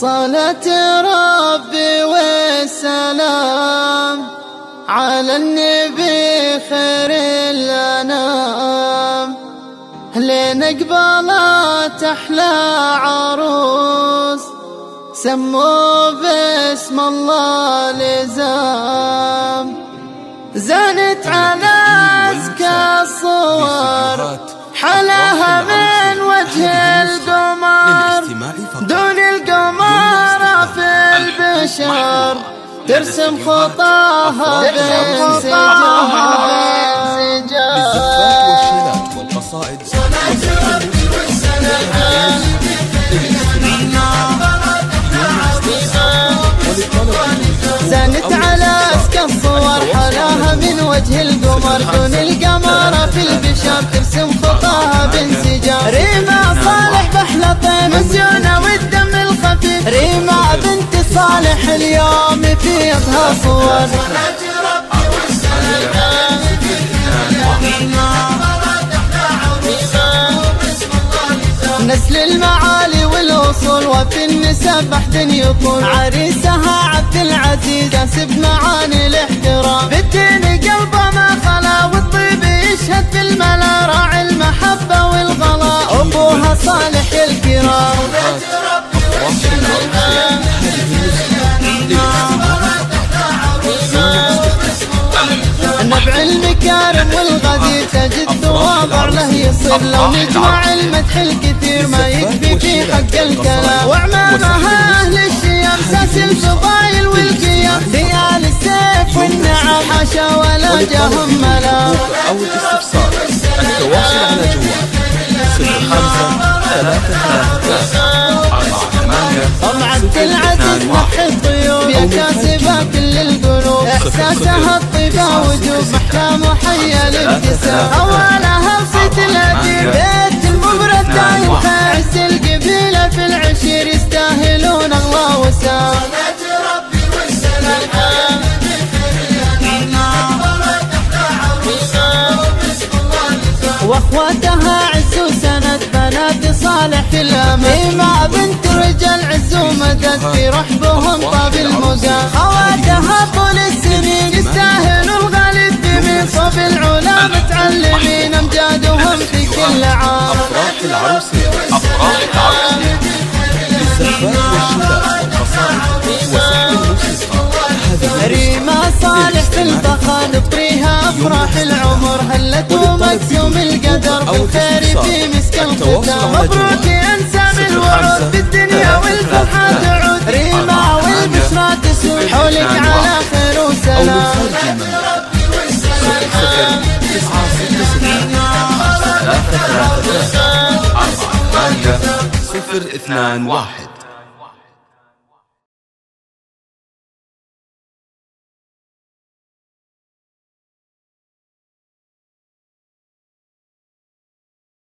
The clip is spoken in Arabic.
صلاة ربي والسلام على النبي خير الأنام. لنقبلت أحلى عروس سموا باسم الله لزام زانت على البشر. ترسم خطاها والقصائد فيها صور نسل المعالي والوصول وفي النسب بحث يطول. عريسها عبد العزيز كسب معاني الاحترام. بالدين يصير لو نجمع المدح الكثير ما يكفي في حق الكلام وعمامها أهل الشيام ساس الفضايل والقيام ديال السيف والنعم حاشا ولا جهم ملا أو الاستفسار التواصل على جوال صفر خمسة ثلاثة ثلاثة أربعة ثمانية طمعت العزيز نحي الطيور يا كاسبة كل القلوب احساسها الطيبة وجوب محكام وحية الابتسام صالح الامين ما بنت رجال عز ومدد في رحبهم طاب المقام خواتها طول السنين يستاهلوا الغالي الثمين صوب العلا متعلمين أمجادهم في كل عام. والشداد والقصائد وسحب الموسيقى هذه ريما صالح في الفخا نطريها أفراح العمر. هلت ومقسوم القدر بالخير في مسك الختام مبروك يا انسان الوعود بالدنيا والفرحة تعود ريما والبشرى تسود حولك على خير من وسلام صفر اثنان واحد.